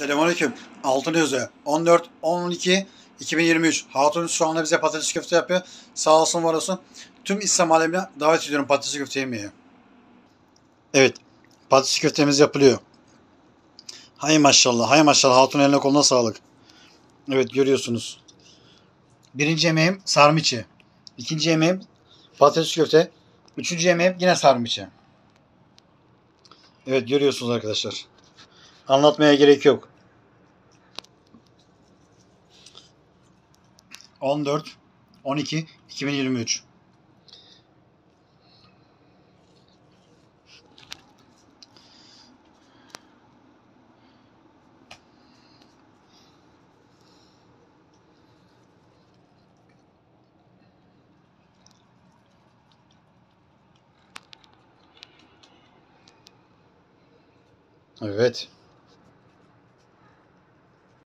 Selamünaleyküm. Altın Özü. 14 12 2023. Hatun şu anda bize patates köfte yapıyor. Sağ olsun var olsun. Tüm İslam alemine davet ediyorum patates köfte yemeye. Evet. Patates köftemiz yapılıyor. Hay maşallah. Hay maşallah. Hatun eline koluna sağlık. Evet görüyorsunuz. Birinci yemeğim sarmiçi. İkinci yemeğim patates köfte. Üçüncü yemeğim yine sarmiçi. Evet görüyorsunuz arkadaşlar. Anlatmaya gerek yok. 14 12 2023 Evet.